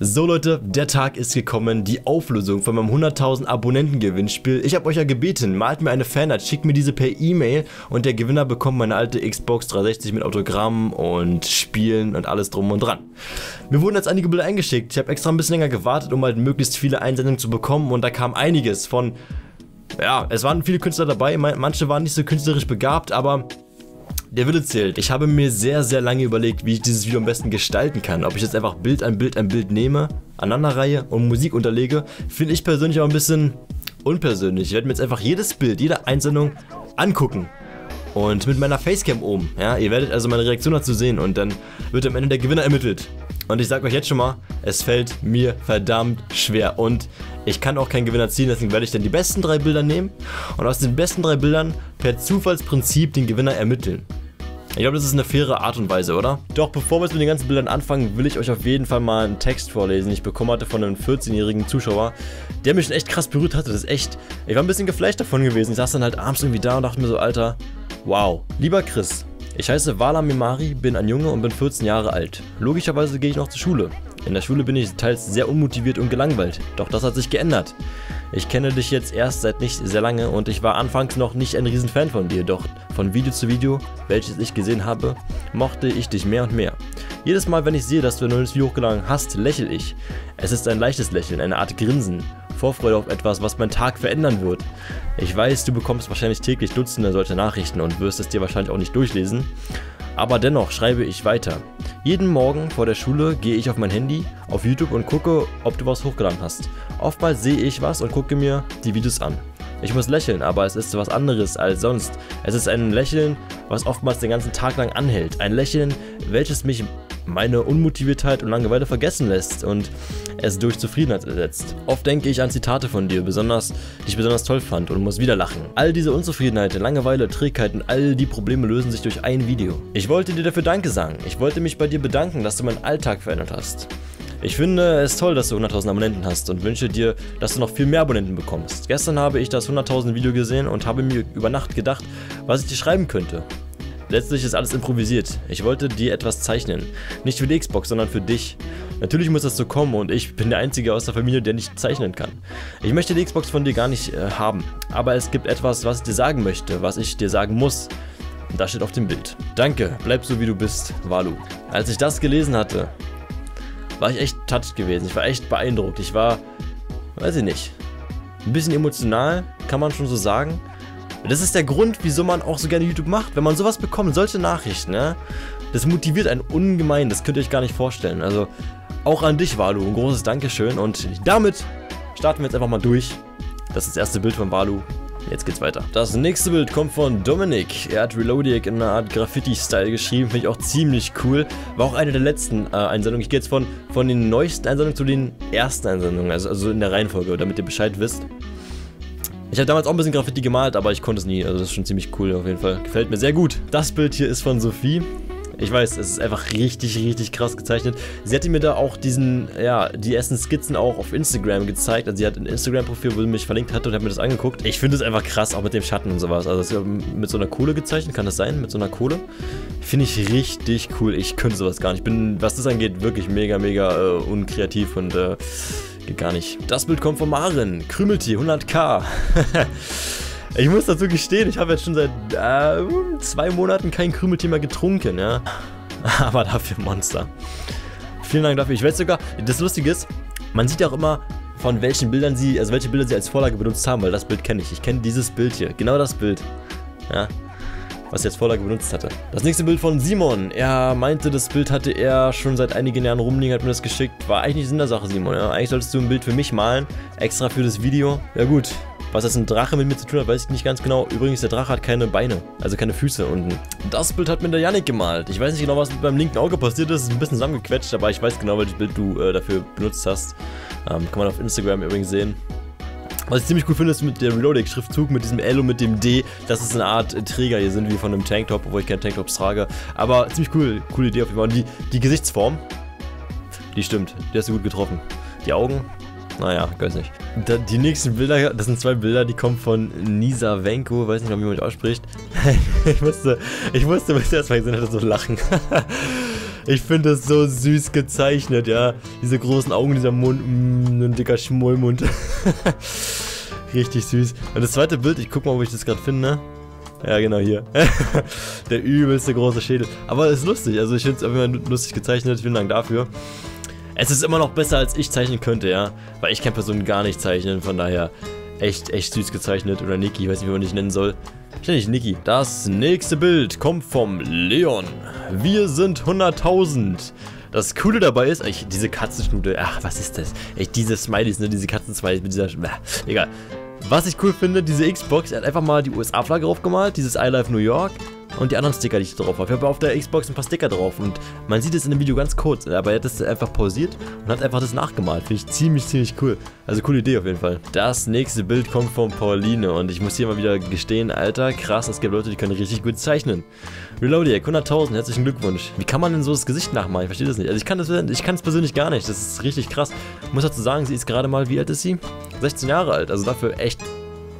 So Leute, der Tag ist gekommen, die Auflösung von meinem 100.000 Abonnenten Gewinnspiel. Ich habe euch ja gebeten, malt mir eine Fanart, schickt mir diese per E-Mail und der Gewinner bekommt meine alte Xbox 360 mit Autogramm und Spielen und alles drum und dran. Mir wurden jetzt einige Bilder eingeschickt, ich habe extra ein bisschen länger gewartet, um halt möglichst viele Einsendungen zu bekommen und da kam einiges von... Ja, es waren viele Künstler dabei, manche waren nicht so künstlerisch begabt, aber der Wille zählt. Ich habe mir sehr, sehr lange überlegt, wie ich dieses Video am besten gestalten kann. Ob ich jetzt einfach Bild an Bild an Bild nehme, aneinanderreihe und Musik unterlege, finde ich persönlich auch ein bisschen unpersönlich. Ich werde mir jetzt einfach jedes Bild, jede Einsendung angucken. Und mit meiner Facecam oben. Ja, ihr werdet also meine Reaktion dazu sehen und dann wird am Ende der Gewinner ermittelt. Und ich sage euch jetzt schon mal, es fällt mir verdammt schwer. Und ich kann auch keinen Gewinner ziehen, deswegen werde ich dann die besten drei Bilder nehmen und aus den besten drei Bildern per Zufallsprinzip den Gewinner ermitteln. Ich glaube, das ist eine faire Art und Weise, oder? Doch bevor wir jetzt mit den ganzen Bildern anfangen, will ich euch auf jeden Fall mal einen Text vorlesen, den ich bekommen hatte von einem 14-jährigen Zuschauer, der mich schon echt krass berührt hatte. Das ist echt, ich war ein bisschen geflasht davon gewesen. Ich saß dann halt abends irgendwie da und dachte mir so, Alter, wow. Lieber Chris, ich heiße Vala Mimari, bin ein Junge und bin 14 Jahre alt. Logischerweise gehe ich noch zur Schule. In der Schule bin ich teils sehr unmotiviert und gelangweilt, doch das hat sich geändert. Ich kenne dich jetzt erst seit nicht sehr lange und ich war anfangs noch nicht ein Riesenfan von dir, doch von Video zu Video, welches ich gesehen habe, mochte ich dich mehr und mehr. Jedes Mal, wenn ich sehe, dass du ein neues Video hochgeladen hast, lächle ich. Es ist ein leichtes Lächeln, eine Art Grinsen. Vorfreude auf etwas, was meinen Tag verändern wird. Ich weiß, du bekommst wahrscheinlich täglich Dutzende solcher Nachrichten und wirst es dir wahrscheinlich auch nicht durchlesen. Aber dennoch schreibe ich weiter. Jeden Morgen vor der Schule gehe ich auf mein Handy, auf YouTube und gucke, ob du was hochgeladen hast. Oftmals sehe ich was und gucke mir die Videos an. Ich muss lächeln, aber es ist was anderes als sonst. Es ist ein Lächeln, was oftmals den ganzen Tag lang anhält. Ein Lächeln, welches mich meine Unmotiviertheit und Langeweile vergessen lässt und es durch Zufriedenheit ersetzt. Oft denke ich an Zitate von dir, besonders, die ich besonders toll fand und muss wieder lachen. All diese Unzufriedenheit, Langeweile, Trägheit und all die Probleme lösen sich durch ein Video. Ich wollte dir dafür Danke sagen. Ich wollte mich bei dir bedanken, dass du meinen Alltag verändert hast. Ich finde es toll, dass du 100.000 Abonnenten hast und wünsche dir, dass du noch viel mehr Abonnenten bekommst. Gestern habe ich das 100.000 Video gesehen und habe mir über Nacht gedacht, was ich dir schreiben könnte. Letztlich ist alles improvisiert. Ich wollte dir etwas zeichnen. Nicht für die Xbox, sondern für dich. Natürlich muss das so kommen und ich bin der Einzige aus der Familie, der nicht zeichnen kann. Ich möchte die Xbox von dir gar nicht äh, haben, aber es gibt etwas, was ich dir sagen möchte, was ich dir sagen muss. Und das steht auf dem Bild. Danke, bleib so wie du bist, Walu. Als ich das gelesen hatte, war ich echt touched gewesen. Ich war echt beeindruckt. Ich war, weiß ich nicht, ein bisschen emotional, kann man schon so sagen. Das ist der Grund, wieso man auch so gerne YouTube macht. Wenn man sowas bekommt, solche Nachrichten, ne? Das motiviert einen ungemein, das könnt ihr euch gar nicht vorstellen. Also auch an dich, Walu, ein großes Dankeschön. Und damit starten wir jetzt einfach mal durch. Das ist das erste Bild von Walu. Jetzt geht's weiter. Das nächste Bild kommt von Dominik. Er hat Reloadic in einer Art Graffiti-Style geschrieben. Finde ich auch ziemlich cool. War auch eine der letzten äh, Einsendungen. Ich gehe jetzt von, von den neuesten Einsendungen zu den ersten Einsendungen. Also, also in der Reihenfolge, damit ihr Bescheid wisst. Ich habe damals auch ein bisschen Graffiti gemalt, aber ich konnte es nie. Also das ist schon ziemlich cool auf jeden Fall. Gefällt mir sehr gut. Das Bild hier ist von Sophie. Ich weiß, es ist einfach richtig, richtig krass gezeichnet. Sie hatte mir da auch diesen, ja, die ersten Skizzen auch auf Instagram gezeigt. Also sie hat ein Instagram-Profil, wo sie mich verlinkt hatte und hat mir das angeguckt. Ich finde es einfach krass, auch mit dem Schatten und sowas. Also mit so einer Kohle gezeichnet, kann das sein? Mit so einer Kohle? Finde ich richtig cool. Ich könnte sowas gar nicht. Ich bin, was das angeht, wirklich mega, mega äh, unkreativ und äh, Geht gar nicht. Das Bild kommt von Maren. Krümeltier, 100k. ich muss dazu gestehen, ich habe jetzt schon seit äh, zwei Monaten kein Krümeltier mehr getrunken, ja. Aber dafür Monster. Vielen Dank dafür. Ich weiß sogar, das Lustige ist, man sieht ja auch immer, von welchen Bildern sie, also welche Bilder sie als Vorlage benutzt haben, weil das Bild kenne ich. Ich kenne dieses Bild hier, genau das Bild. Ja, was als Vorlage benutzt hatte. Das nächste Bild von Simon. Er meinte, das Bild hatte er schon seit einigen Jahren rumliegen, hat mir das geschickt. War eigentlich nicht in der Sache, Simon. Ja? Eigentlich solltest du ein Bild für mich malen, extra für das Video. Ja gut, was das ein Drache mit mir zu tun hat, weiß ich nicht ganz genau. Übrigens, der Drache hat keine Beine, also keine Füße unten. Das Bild hat mir der Yannick gemalt. Ich weiß nicht genau, was mit meinem linken Auge passiert ist. Ist ein bisschen zusammengequetscht, aber ich weiß genau, welches Bild du äh, dafür benutzt hast. Ähm, kann man auf Instagram übrigens sehen. Was ich ziemlich cool finde, ist mit der Reloading-Schriftzug, mit diesem L und mit dem D, dass es eine Art Träger hier sind, wie von einem Tanktop, obwohl ich keine Tanktops trage. Aber ziemlich cool, coole Idee auf jeden Fall. Und die, die Gesichtsform, die stimmt, die hast du gut getroffen. Die Augen, naja, weiß nicht. Da, die nächsten Bilder, das sind zwei Bilder, die kommen von Nisa Venko, weiß nicht, man die ausspricht. ich musste, ich musste, bis ich das mal gesehen hatte, so lachen. Ich finde das so süß gezeichnet, ja. Diese großen Augen, dieser Mund, mm, ein dicker Schmollmund. Richtig süß. Und das zweite Bild, ich guck mal, ob ich das gerade finde. Ja, genau hier. Der übelste große Schädel. Aber es ist lustig, also ich finde es immer lustig gezeichnet. Vielen Dank dafür. Es ist immer noch besser, als ich zeichnen könnte, ja. Weil ich kann Personen gar nicht zeichnen, von daher echt, echt süß gezeichnet. Oder Niki, ich weiß nicht, wie man dich nennen soll. Dich Niki. Das nächste Bild kommt vom Leon. Wir sind 100.000. Das Coole dabei ist, ich, diese Katzenschnute, ach, was ist das? Echt, diese Smileys, ne, diese Katzensmileys mit dieser, äh, egal. Was ich cool finde, diese Xbox, er hat einfach mal die USA-Flagge draufgemalt, dieses I Love New York und die anderen Sticker, die ich drauf habe. Ich habe auf der Xbox ein paar Sticker drauf und man sieht es in dem Video ganz kurz, aber er hat das einfach pausiert und hat einfach das nachgemalt. Finde ich ziemlich, ziemlich cool. Also coole Idee auf jeden Fall. Das nächste Bild kommt von Pauline und ich muss hier mal wieder gestehen, Alter, krass, es gibt Leute, die können richtig gut zeichnen. Reloadiac, 100.000, herzlichen Glückwunsch. Wie kann man denn so das Gesicht nachmalen? Ich verstehe das nicht. Also ich kann das, ich kann es persönlich gar nicht. Das ist richtig krass. Ich muss dazu sagen, sie ist gerade mal, wie alt ist sie? 16 Jahre alt. Also dafür echt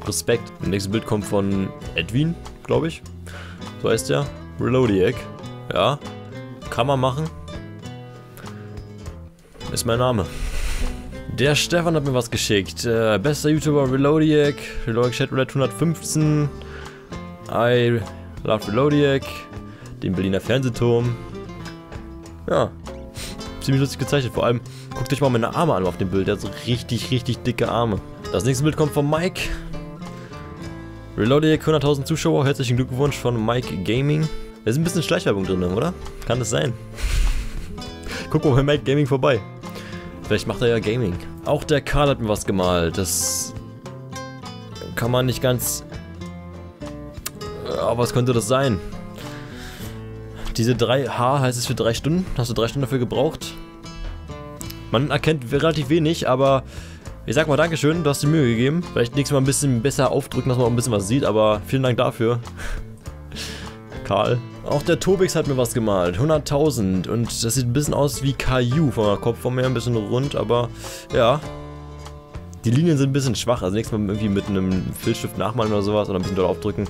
Respekt. Das nächste Bild kommt von Edwin, glaube ich. So heißt der. Reloadiac. Ja. Kann man machen. Ist mein Name. Der Stefan hat mir was geschickt. Äh, bester YouTuber Reloadiac. Reloadiac Chatroulette 115. I love Reloadiac. Den Berliner Fernsehturm. Ja. Ziemlich lustig gezeichnet. Vor allem, guckt euch mal meine Arme an auf dem Bild. Der hat so richtig, richtig dicke Arme. Das nächste Bild kommt von Mike. Reloaded 100.000 Zuschauer, herzlichen Glückwunsch von Mike Gaming. Da ist ein bisschen Schleichwerbung drin, oder? Kann das sein? Guck mal bei Mike Gaming vorbei. Vielleicht macht er ja Gaming. Auch der Karl hat mir was gemalt. Das kann man nicht ganz... Aber was könnte das sein? Diese 3H heißt es für 3 Stunden. Hast du 3 Stunden dafür gebraucht? Man erkennt relativ wenig, aber ich sag mal Dankeschön, du hast dir Mühe gegeben. Vielleicht nächstes Mal ein bisschen besser aufdrücken, dass man auch ein bisschen was sieht, aber vielen Dank dafür. Karl. Auch der Tobix hat mir was gemalt. 100.000. Und das sieht ein bisschen aus wie Caillou von der Kopfform her. Ein bisschen rund, aber ja. Die Linien sind ein bisschen schwach. Also nächstes Mal irgendwie mit einem Filzstift nachmalen oder sowas oder ein bisschen dort aufdrücken.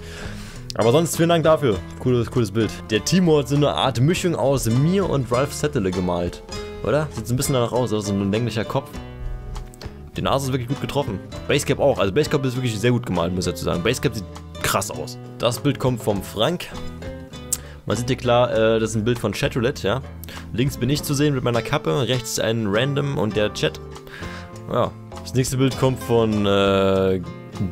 Aber sonst vielen Dank dafür. Cooles, cooles Bild. Der Timo hat so eine Art Mischung aus mir und Ralph Settele gemalt. Oder? Sieht so ein bisschen danach aus. Also so ein länglicher Kopf. Die Nase ist wirklich gut getroffen. Basecap auch. Also Basecap ist wirklich sehr gut gemalt, muss ich dazu sagen. Basecap sieht krass aus. Das Bild kommt vom Frank. Man sieht hier klar, äh, das ist ein Bild von Chatroulette, ja. Links bin ich zu sehen mit meiner Kappe, rechts ein Random und der Chat. Ja. Das nächste Bild kommt von äh,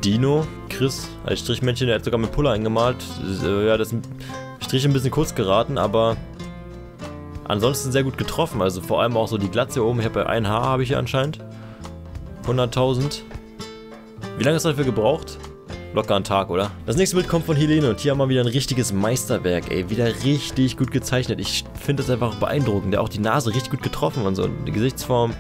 Dino, Chris, als Strichmännchen, der hat sogar mit Puller eingemalt. Äh, ja, das Strich ein bisschen kurz geraten, aber ansonsten sehr gut getroffen. Also vor allem auch so die Glatze oben. Ich habe ja ein Haar, habe ich hier anscheinend. 100.000. Wie lange du dafür gebraucht? Locker einen Tag, oder? Das nächste Bild kommt von Helene und hier haben wir wieder ein richtiges Meisterwerk, ey. Wieder richtig gut gezeichnet. Ich finde das einfach beeindruckend. Der auch die Nase richtig gut getroffen und so. Die Gesichtsform.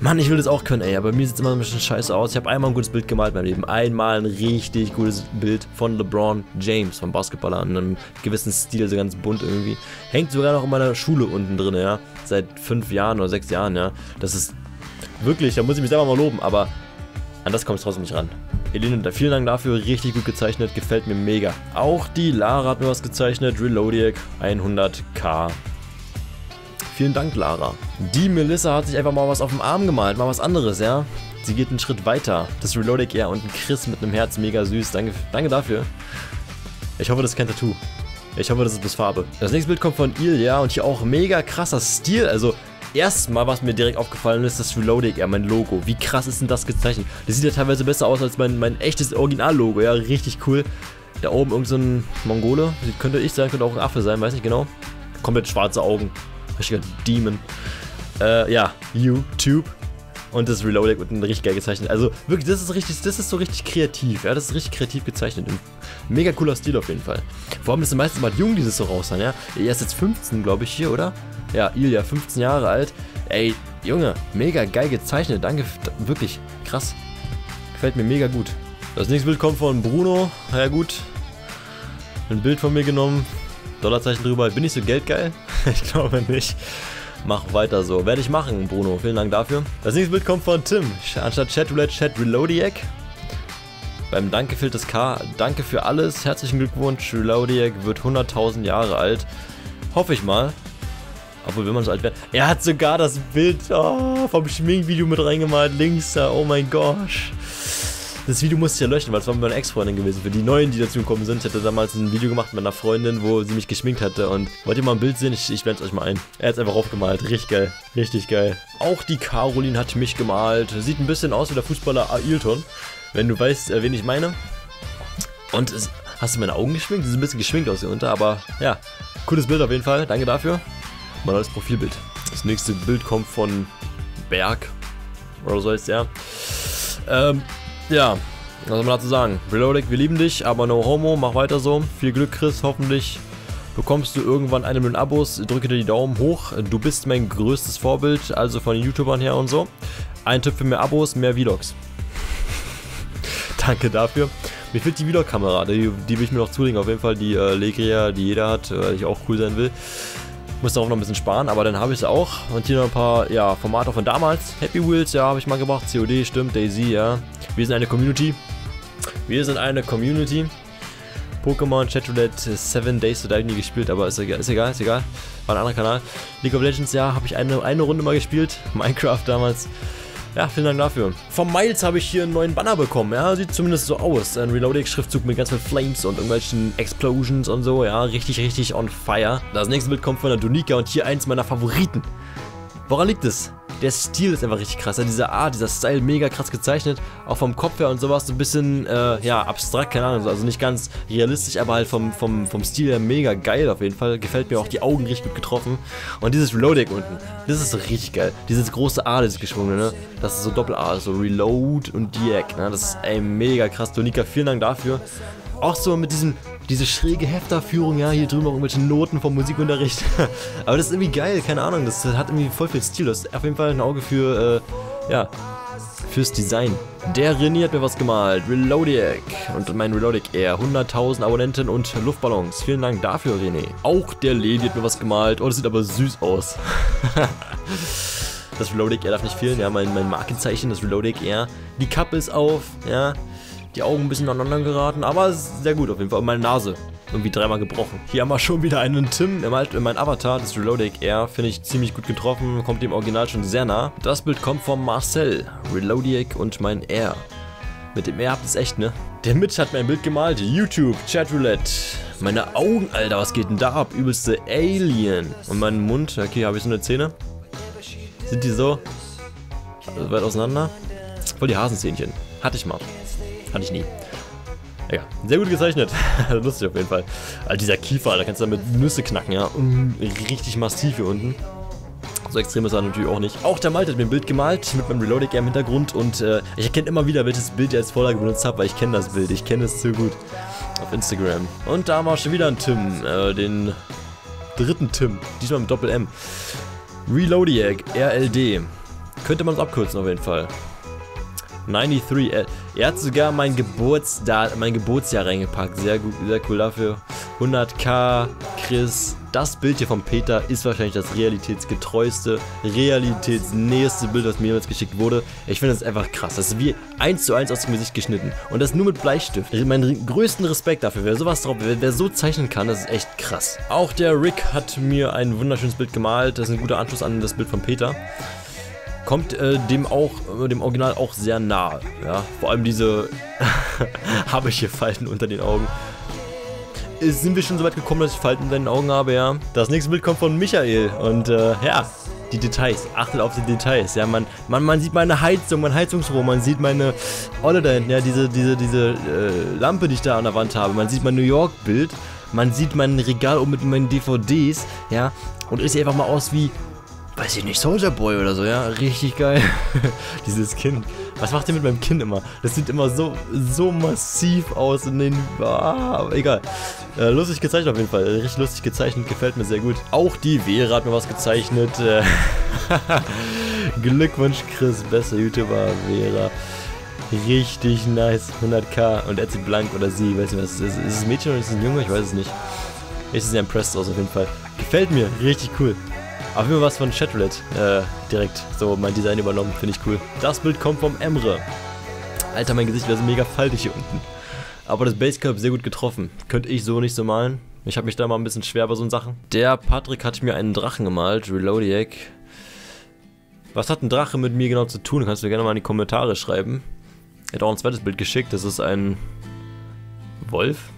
Mann, ich will das auch können, ey, aber mir sieht es immer ein bisschen scheiße aus. Ich habe einmal ein gutes Bild gemalt in meinem Leben. Einmal ein richtig gutes Bild von LeBron James, vom Basketballer, in einem gewissen Stil, so ganz bunt irgendwie. Hängt sogar noch in meiner Schule unten drin, ja. Seit fünf Jahren oder sechs Jahren, ja. Das ist Wirklich, da muss ich mich selber mal loben, aber an das kommt es trotzdem nicht ran. Helene, vielen Dank dafür, richtig gut gezeichnet, gefällt mir mega. Auch die Lara hat mir was gezeichnet, Reloadiac 100k. Vielen Dank, Lara. Die Melissa hat sich einfach mal was auf dem Arm gemalt, mal was anderes, ja. Sie geht einen Schritt weiter. Das Reloadic ja und ein Chris mit einem Herz, mega süß. Danke, danke dafür. Ich hoffe, das ist kein Tattoo. Ich hoffe, das ist bis Farbe. Das nächste Bild kommt von Ilja und hier auch mega krasser Stil. Also Erstmal, was mir direkt aufgefallen ist, das Reloading, ja, mein Logo. Wie krass ist denn das gezeichnet? Das sieht ja teilweise besser aus als mein, mein echtes Original-Logo. Ja, richtig cool. Da oben irgend so ein Mongole. Könnte ich sein, könnte auch ein Affe sein, weiß nicht genau. Komplett schwarze Augen. Richtiger Demon. Äh, ja, YouTube. Und das Reloading wird richtig geil gezeichnet. Also wirklich, das ist richtig, das ist so richtig kreativ. Ja, das ist richtig kreativ gezeichnet. Mega cooler Stil auf jeden Fall. Vor allem ist es meistens mal jung, dieses so raus ja. Er ist jetzt 15, glaube ich, hier, oder? Ja, Ilja, 15 Jahre alt. Ey, Junge, mega geil gezeichnet. Danke, wirklich krass. Gefällt mir mega gut. Das nächste Bild kommt von Bruno. Ja gut. Ein Bild von mir genommen. Dollarzeichen drüber. Bin ich so geldgeil? ich glaube nicht. Mach weiter so. Werde ich machen, Bruno. Vielen Dank dafür. Das nächste Bild kommt von Tim. Anstatt Chat Roulette, Chat Reloadiac. Beim Danke fehlt das K. Danke für alles. Herzlichen Glückwunsch. Reloadiac wird 100.000 Jahre alt. Hoffe ich mal. Obwohl, wenn man so alt wäre. Er hat sogar das Bild oh, vom Schminkvideo mit reingemalt, links da. Oh mein Gosh. Das Video musste ich ja löschen, weil es war mit meiner Ex-Freundin gewesen. Für die Neuen, die dazu gekommen sind, ich hatte damals ein Video gemacht mit einer Freundin, wo sie mich geschminkt hatte. Und wollt ihr mal ein Bild sehen? Ich, ich blende es euch mal ein. Er hat es einfach aufgemalt. Richtig geil. Richtig geil. Auch die Caroline hat mich gemalt. Sieht ein bisschen aus wie der Fußballer Ailton. Wenn du weißt, äh, wen ich meine. Und es, hast du meine Augen geschminkt? Die sind ein bisschen geschminkt aus hier unter, aber ja. Cooles Bild auf jeden Fall. Danke dafür. Mein neues Profilbild. Das nächste Bild kommt von Berg. Oder so heißt der. Ähm, ja, was soll man dazu sagen? Reloadic, wir lieben dich, aber no homo, mach weiter so. Viel Glück, Chris, hoffentlich bekommst du irgendwann eine Million Abos. Drücke dir die Daumen hoch. Du bist mein größtes Vorbild, also von den YouTubern her und so. Ein Tipp für mehr Abos, mehr Vlogs. Danke dafür. Mir fehlt die Vlog-Kamera, die, die, will ich mir noch zulegen. Auf jeden Fall die äh, Legria, die jeder hat, weil ich auch cool sein will. Muss darauf noch ein bisschen sparen, aber dann habe ich es auch. Und hier noch ein paar ja, Formate von damals. Happy Wheels, ja, habe ich mal gemacht. COD, stimmt. Daisy, ja. Wir sind eine Community. Wir sind eine Community. Pokémon, Chatroulette, 7 Days to Die nie gespielt, aber ist egal, ist egal, ist egal. War ein anderer Kanal. League of Legends, ja, habe ich eine, eine Runde mal gespielt. Minecraft damals. Ja, vielen Dank dafür. Vom Miles habe ich hier einen neuen Banner bekommen, ja, sieht zumindest so aus. Ein Reloading-Schriftzug mit ganz vielen Flames und irgendwelchen Explosions und so, ja, richtig, richtig on fire. Das nächste Bild kommt von der Donika und hier eins meiner Favoriten. Woran liegt es? Der Stil ist einfach richtig krass. Ja, dieser Art, dieser Style, mega krass gezeichnet. Auch vom Kopf her und sowas, so ein bisschen, äh, ja, abstrakt, keine Ahnung. Also nicht ganz realistisch, aber halt vom, vom, vom Stil her mega geil auf jeden Fall. Gefällt mir auch die Augen richtig gut getroffen. Und dieses Reload-Deck unten, das ist richtig geil. Dieses große A, das geschwungene, ne? Das ist so Doppel-A, so Reload und Deck, ne? Das ist, ey, mega krass. Donika, vielen Dank dafür. Auch so mit diesem diese schräge Hefterführung, ja, hier drüben auch irgendwelche Noten vom Musikunterricht. Aber das ist irgendwie geil, keine Ahnung, das hat irgendwie voll viel Stil. Das ist auf jeden Fall ein Auge für, äh, ja, fürs Design. Der René hat mir was gemalt, Reloadic und mein Reloadic Air, 100.000 Abonnenten und Luftballons. Vielen Dank dafür, René. Auch der Lady hat mir was gemalt, oh, das sieht aber süß aus. das Reloadic Air darf nicht fehlen, ja, mein, mein Markenzeichen, das Reloadic Air. Die Kappe ist auf, ja, die Augen ein bisschen aneinander geraten, aber sehr gut auf jeden Fall. Und meine Nase irgendwie dreimal gebrochen. Hier haben wir schon wieder einen Tim im Alt, in mein Avatar, das Reloadic Air, finde ich ziemlich gut getroffen, kommt dem Original schon sehr nah. Das Bild kommt von Marcel, Reloadic und mein Air. Mit dem Air habt ihr es echt, ne? Der Mitch hat mir ein Bild gemalt, YouTube, Chatroulette. Meine Augen, Alter, was geht denn da ab? Übelste Alien. Und mein Mund, okay, habe ich so eine Zähne? Sind die so weit auseinander? Voll die Hasenzähnchen. Hatte ich mal. Hatte ich nie. Ja, sehr gut gezeichnet. Lustig auf jeden Fall. Also dieser Kiefer, da kannst du damit Nüsse knacken, ja. Richtig massiv hier unten. So extrem ist er natürlich auch nicht. Auch der Malte hat mir ein Bild gemalt mit meinem Reloading im Hintergrund und äh, ich erkenne immer wieder, welches Bild ich als Vorlage benutzt habe, weil ich kenne das Bild. Ich kenne es zu gut. Auf Instagram. Und da war schon wieder ein Tim, äh, den dritten Tim. Diesmal mit Doppel-M. Reloadiac, RLD. Könnte man es abkürzen auf jeden Fall. 93. Er, hat sogar mein mein Geburtsjahr reingepackt. Sehr gut, sehr cool dafür. 100k, Chris. Das Bild hier von Peter ist wahrscheinlich das realitätsgetreueste, realitätsnäheste Bild, das mir jemals geschickt wurde. Ich finde das einfach krass. Das ist wie eins zu eins aus dem Gesicht geschnitten. Und das nur mit Bleistift. Meinen größten Respekt dafür. Wer sowas drauf, wer, wer so zeichnen kann, das ist echt krass. Auch der Rick hat mir ein wunderschönes Bild gemalt. Das ist ein guter Anschluss an das Bild von Peter kommt äh, dem auch, äh, dem Original auch sehr nahe. Ja? Vor allem diese habe ich hier Falten unter den Augen. Ist, sind wir schon so weit gekommen, dass ich Falten unter den Augen habe, ja. Das nächste Bild kommt von Michael und äh, ja, die Details. Achtet auf die Details. Ja, man, man, man sieht meine Heizung, mein Heizungsrohr, man sieht meine Olle da hinten, ja, diese, diese, diese äh, Lampe, die ich da an der Wand habe. Man sieht mein New York-Bild, man sieht mein Regal mit meinen DVDs, ja, und ich sehe einfach mal aus wie weiß ich nicht, Soldier Boy oder so, ja, richtig geil. Dieses Kind. Was macht ihr mit meinem Kind immer? Das sieht immer so, so massiv aus in den, ah, egal. Äh, lustig gezeichnet auf jeden Fall, richtig lustig gezeichnet, gefällt mir sehr gut. Auch die Vera hat mir was gezeichnet. Glückwunsch Chris, bester YouTuber Vera. Richtig nice, 100k und zieht blank oder sie, weiß nicht was, ist, ist es ein Mädchen oder ist es ein Junge? Ich weiß es nicht. Ich sehe sehr impressed aus auf jeden Fall. Gefällt mir, richtig cool. Auf jeden Fall was von Chatroulette äh, direkt so mein Design übernommen, finde ich cool. Das Bild kommt vom Emre. Alter, mein Gesicht wäre so mega faltig hier unten. Aber das Basecap sehr gut getroffen. Könnte ich so nicht so malen. Ich habe mich da mal ein bisschen schwer bei so Sachen. Der Patrick hat mir einen Drachen gemalt, Reloadiac. Was hat ein Drache mit mir genau zu tun? Kannst du gerne mal in die Kommentare schreiben. Er hat auch ein zweites Bild geschickt. Das ist ein Wolf.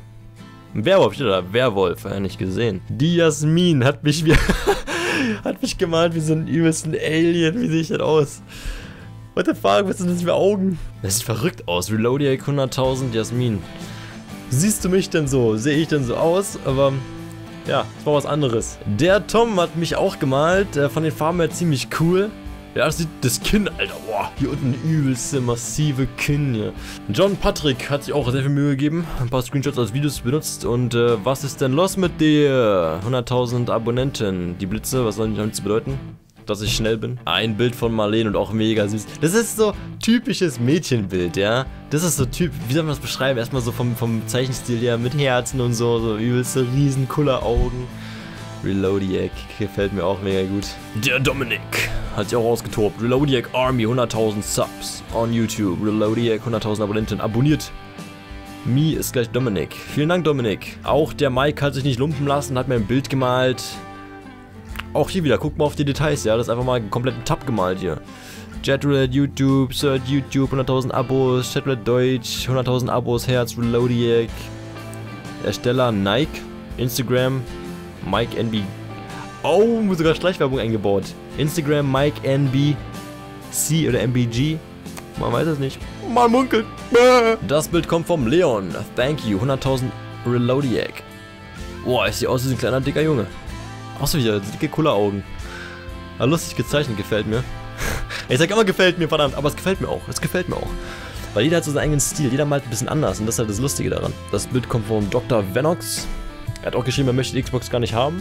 Ein Werwolf steht da. Werwolf. Ja, nicht gesehen. Die Jasmin hat mich wie hat mich gemalt wie so ein übelsten Alien. Wie sehe ich denn aus? What the fuck? Was sind das für Augen? Das sieht verrückt aus. Reloadiac 100.000 Jasmin. Siehst du mich denn so? Sehe ich denn so aus? Aber ja, das war was anderes. Der Tom hat mich auch gemalt. Äh, von den Farben her ziemlich cool. Ja, das sieht das Kinn, Alter. Boah, hier unten übelste massive Kinn hier. John Patrick hat sich auch sehr viel Mühe gegeben. Ein paar Screenshots als Videos benutzt. Und äh, was ist denn los mit dir? 100.000 Abonnenten. Die Blitze, was sollen die damit bedeuten? dass ich schnell bin. Ein Bild von Marlene und auch mega süß. Das ist so typisches Mädchenbild, ja. Das ist so typ, wie soll man das beschreiben? Erstmal so vom, vom Zeichenstil her mit Herzen und so, so übelste riesen Augen. Reloadiac gefällt mir auch mega gut. Der Dominik hat sich auch ausgetobt. Reloadiac Army 100.000 Subs on YouTube. Reloadiac 100.000 Abonnenten abonniert. Mi ist gleich Dominik. Vielen Dank, Dominik. Auch der Mike hat sich nicht lumpen lassen, hat mir ein Bild gemalt. Auch hier wieder, guckt mal auf die Details, ja. Das ist einfach mal einen kompletten Tab gemalt hier. Jetroulette YouTube, Search YouTube, 100.000 Abos, Jetroulette Deutsch, 100.000 Abos, Herz, Reloadiac. Ersteller Nike, Instagram, Mike NB. Oh, sogar Schleichwerbung eingebaut. Instagram Mike NB C oder MBG. Man weiß es nicht. Man munkelt. Das Bild kommt vom Leon. Thank you. 100.000 Reloadiac. Boah, ich sehe aus wie ein kleiner dicker Junge. Auch so wieder dicke Kulleraugen. Aber lustig gezeichnet, gefällt mir. ich sag immer gefällt mir, verdammt, aber es gefällt mir auch. Es gefällt mir auch. Weil jeder hat so seinen eigenen Stil, jeder malt ein bisschen anders und das ist halt das Lustige daran. Das Bild kommt vom Dr. Venox. Er hat auch geschrieben, er möchte die Xbox gar nicht haben.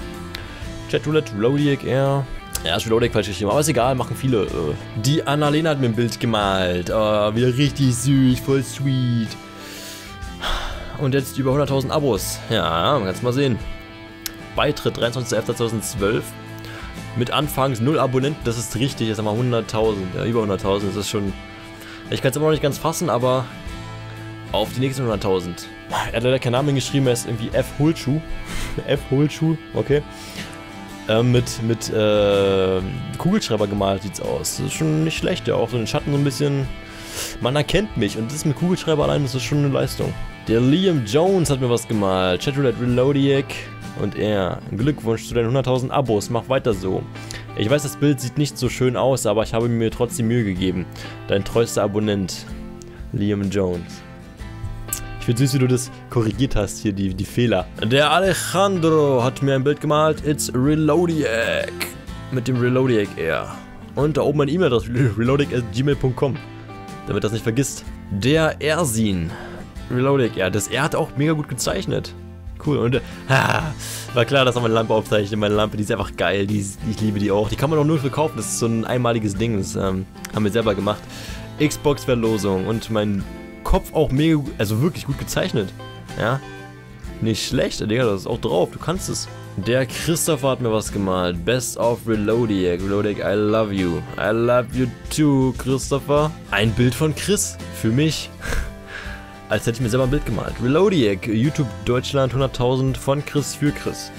Chatroulette, Rodiac Air. Ja, ist Rodiac falsch geschrieben, aber ist egal, machen viele. Äh. Die Annalena hat mir ein Bild gemalt. Oh, wieder richtig süß, voll sweet. Und jetzt über 100.000 Abos. Ja, man kann es mal sehen. Beitritt 23.11.2012. Mit anfangs 0 Abonnenten, das ist richtig, jetzt haben wir 100.000, ja, über 100.000, das ist schon... Ich kann es immer noch nicht ganz fassen, aber auf die nächsten 100.000. Er hat leider keinen Namen geschrieben, er ist irgendwie F. Hulschuh. F. Hulschuh, okay. Ähm, mit mit äh, Kugelschreiber gemalt sieht's aus. Das ist schon nicht schlecht, ja, auch so den Schatten so ein bisschen... Man erkennt mich und das mit Kugelschreiber allein, das ist schon eine Leistung. Der Liam Jones hat mir was gemalt. Chatroulette Reloadiac und er. Glückwunsch zu deinen 100.000 Abos, mach weiter so. Ich weiß, das Bild sieht nicht so schön aus, aber ich habe mir trotzdem Mühe gegeben. Dein treuester Abonnent, Liam Jones. Ich finde süß, wie du das korrigiert hast, hier die, die Fehler. Der Alejandro hat mir ein Bild gemalt. It's Reloadiac. Mit dem Reloadiac Air. Und da oben ein E-Mail-Adresse, reloadiac.gmail.com. Damit das nicht vergisst. Der Ersin. Reloadiac Air. Das R hat auch mega gut gezeichnet cool. Und äh, war klar, dass er meine Lampe aufzeichnet. Meine Lampe, die ist einfach geil. Die, ich liebe die auch. Die kann man auch nur verkaufen. Das ist so ein einmaliges Ding. Das ähm, haben wir selber gemacht. Xbox-Verlosung. Und mein Kopf auch mega, also wirklich gut gezeichnet. Ja. Nicht schlecht, Digga, das ist auch drauf. Du kannst es. Der Christopher hat mir was gemalt. Best of Reloadiac. Reloadiac, I love you. I love you too, Christopher. Ein Bild von Chris. Für mich. als hätte ich mir selber ein Bild gemalt. Reloadiac, YouTube Deutschland 100.000 von Chris für Chris.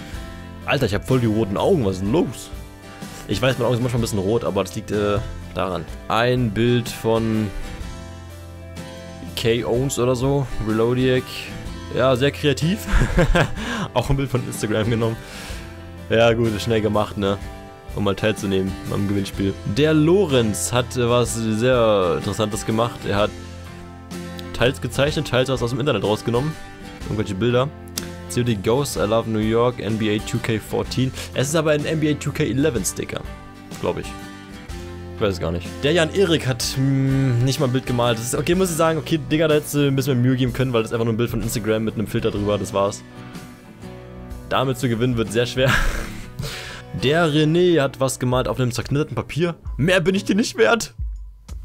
Alter, ich habe voll die roten Augen, was ist denn los? Ich weiß, meine Augen sind manchmal ein bisschen rot, aber das liegt äh, daran. Ein Bild von K-Owns oder so, Reloadiac. Ja, sehr kreativ. Auch ein Bild von Instagram genommen. Ja gut, schnell gemacht, ne? Um mal teilzunehmen am Gewinnspiel. Der Lorenz hat äh, was sehr Interessantes gemacht. Er hat teils gezeichnet, teils was aus dem Internet rausgenommen. Irgendwelche Bilder. COD Ghost, I Love New York, NBA 2K14. Es ist aber ein NBA 2K11 Sticker. Glaube ich. Ich weiß es gar nicht. Der Jan Erik hat mh, hm, nicht mal ein Bild gemalt. Das ist, okay, muss ich sagen, okay, Digga, da hättest du ein bisschen mehr Mühe geben können, weil das ist einfach nur ein Bild von Instagram mit einem Filter drüber, das war's. Damit zu gewinnen wird sehr schwer. Der René hat was gemalt auf einem zerknitterten Papier. Mehr bin ich dir nicht wert.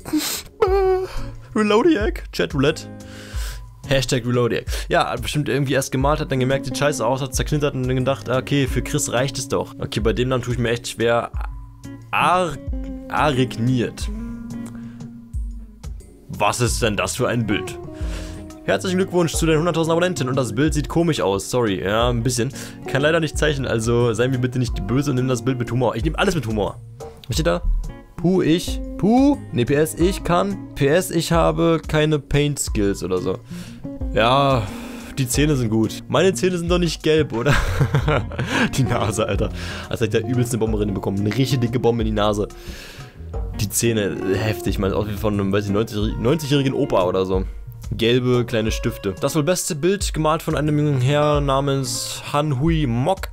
Reloadiac, Chat Roulette. Hashtag Reloadiac. Ja, bestimmt irgendwie erst gemalt, hat dann gemerkt, sieht scheiße aus, hat zerknittert und dann gedacht, ah, okay, für Chris reicht es doch. Okay, bei dem Namen tue ich mir echt schwer. Ar Arigniert. Was ist denn das für ein Bild? Herzlichen Glückwunsch zu den 100.000 Abonnenten und das Bild sieht komisch aus, sorry, ja, ein bisschen. Kann leider nicht zeichnen, also sei mir bitte nicht böse und nimm das Bild mit Humor. Ich nehme alles mit Humor. Was steht da? Puh, ich. Puh, ne, PS, ich kann. PS, ich habe keine Paint-Skills oder so. Ja, die Zähne sind gut. Meine Zähne sind doch nicht gelb, oder? die Nase, Alter. Als hätte ich da übelst eine Bombe bekommen. Eine richtig dicke Bombe in die Nase. Die Zähne, heftig. Man, aus wie von einem, weiß ich, 90-jährigen Opa oder so gelbe kleine Stifte. Das wohl beste Bild gemalt von einem jungen Herr namens Han Hui Mok.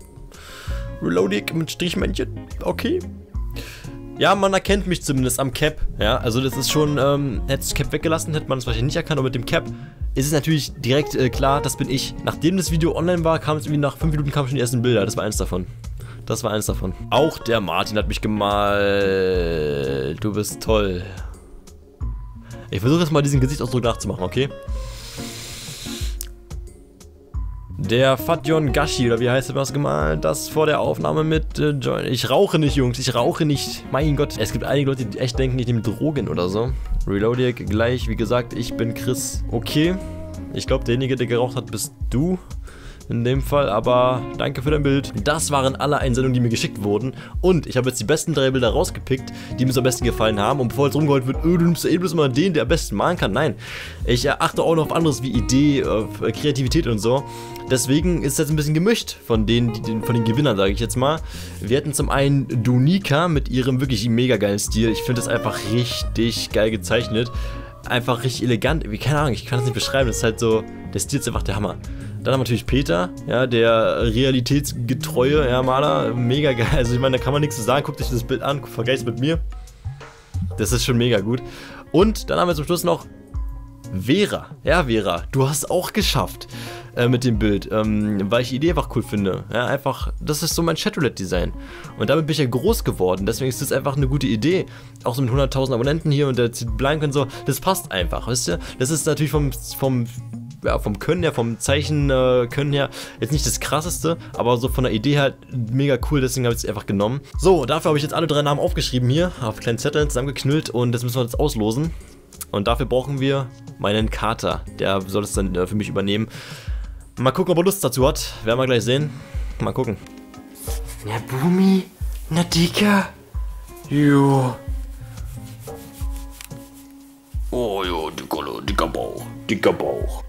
Reloadic mit Strichmännchen. Okay. Ja, man erkennt mich zumindest am Cap. Ja, also das ist schon, ähm, hätte das Cap weggelassen, hätte man es wahrscheinlich nicht erkannt, aber mit dem Cap ist es natürlich direkt äh, klar, das bin ich. Nachdem das Video online war, kam es irgendwie nach 5 Minuten kamen schon die ersten Bilder. Das war eins davon. Das war eins davon. Auch der Martin hat mich gemalt. Du bist toll. Ich versuche jetzt mal diesen Gesichtsausdruck nachzumachen, okay? Der Fatjon Gashi, oder wie heißt er was gemalt? Das vor der Aufnahme mit äh. Ich rauche nicht, Jungs. Ich rauche nicht. Mein Gott. Es gibt einige Leute, die echt denken, ich nehme Drogen oder so. Reloadic gleich. Wie gesagt, ich bin Chris. Okay. Ich glaube, derjenige, der geraucht hat, bist du in dem Fall, aber danke für dein Bild. Das waren alle Einsendungen, die mir geschickt wurden und ich habe jetzt die besten drei Bilder rausgepickt, die mir so am besten gefallen haben und bevor jetzt rumgeholt wird, öh, du nimmst eh bloß mal den, der am besten malen kann, nein. Ich achte auch noch auf anderes wie Idee, auf Kreativität und so. Deswegen ist das ein bisschen gemischt von den, von den Gewinnern, sage ich jetzt mal. Wir hatten zum einen Donika mit ihrem wirklich mega geilen Stil. Ich finde das einfach richtig geil gezeichnet. Einfach richtig elegant. Keine Ahnung, ich kann das nicht beschreiben. Das ist halt so, der Stil ist einfach der Hammer. Dann haben wir natürlich Peter, ja, der realitätsgetreue ja, Maler. Mega geil. Also ich meine, da kann man nichts zu sagen. Guckt euch das Bild an, vergleicht es mit mir. Das ist schon mega gut. Und dann haben wir zum Schluss noch Vera. Ja, Vera, du hast auch geschafft äh, mit dem Bild, ähm, weil ich die Idee einfach cool finde. Ja, einfach, das ist so mein Chatroulette-Design. Und damit bin ich ja groß geworden, deswegen ist das einfach eine gute Idee. Auch so mit 100.000 Abonnenten hier und der blank und so, das passt einfach, wisst ihr? Das ist natürlich vom, vom ja, vom Können her, vom Zeichen äh, können her, jetzt nicht das krasseste, aber so von der Idee halt mega cool, deswegen habe ich es einfach genommen. So, dafür habe ich jetzt alle drei Namen aufgeschrieben hier, auf kleinen Zetteln zusammengeknüllt und das müssen wir jetzt auslosen. Und dafür brauchen wir meinen Kater, der soll es dann äh, für mich übernehmen. Mal gucken, ob er Lust dazu hat, werden wir gleich sehen. Mal gucken. Na Bumi, na Dicker, jo. Oh jo, dicker, dicker Bauch, dicker Bauch.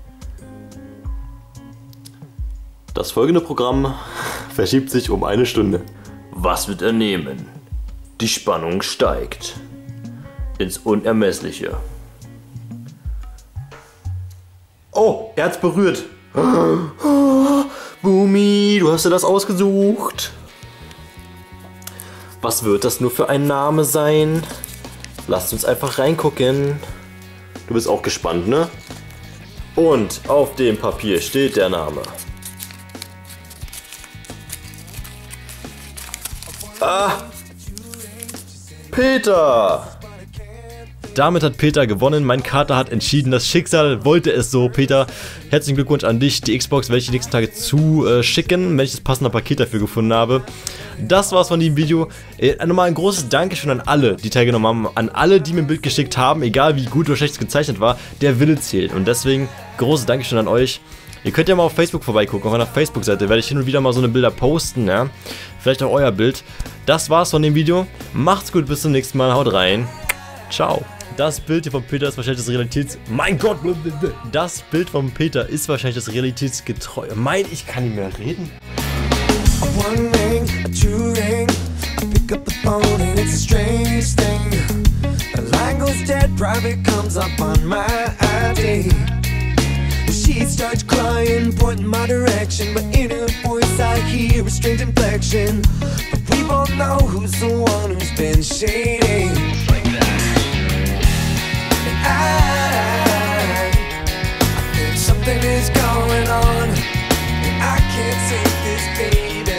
Das folgende Programm verschiebt sich um eine Stunde. Was wird er nehmen? Die Spannung steigt ins Unermessliche. Oh, er hat's berührt. Bumi, du hast dir das ausgesucht. Was wird das nur für ein Name sein? Lasst uns einfach reingucken. Du bist auch gespannt, ne? Und auf dem Papier steht der Name. Ah! Peter! Damit hat Peter gewonnen. Mein Kater hat entschieden. Das Schicksal wollte es so. Peter, herzlichen Glückwunsch an dich. Die Xbox werde ich die nächsten Tage zuschicken, wenn ich das passende Paket dafür gefunden habe. Das war's von diesem Video. Äh, nochmal ein großes Dankeschön an alle, die teilgenommen haben. An alle, die mir ein Bild geschickt haben. Egal wie gut oder schlecht es gezeichnet war. Der Wille zählt. Und deswegen großes Dankeschön an euch. Ihr könnt ja mal auf Facebook vorbeigucken, auf meiner Facebook-Seite werde ich hin und wieder mal so eine Bilder posten, ja. Vielleicht auch euer Bild. Das war's von dem Video. Macht's gut, bis zum nächsten Mal. Haut rein. Ciao. Das Bild hier von Peter ist wahrscheinlich das Realitäts... Mein Gott! Das Bild von Peter ist wahrscheinlich das Realitätsgetreue. Mein, ich kann nicht mehr reden. One ring, two ring. Pick up the phone and it's a strange thing. The line goes dead, private comes up on my ID. She starts crying, pointing my direction But in her voice I hear a strange inflection But we both know who's the one who's been shady on. I can't take this pain